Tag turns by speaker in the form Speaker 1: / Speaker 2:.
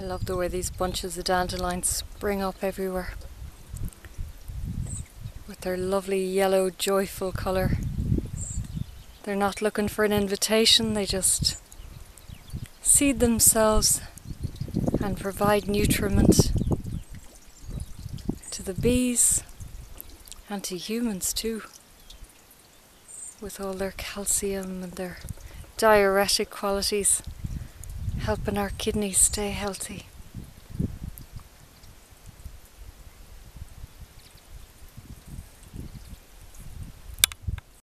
Speaker 1: love the way these bunches of dandelions spring up everywhere with their lovely yellow, joyful colour. They're not looking for an invitation, they just seed themselves and provide nutriment to the bees and to humans too, with all their calcium and their diuretic qualities, helping our kidneys stay healthy.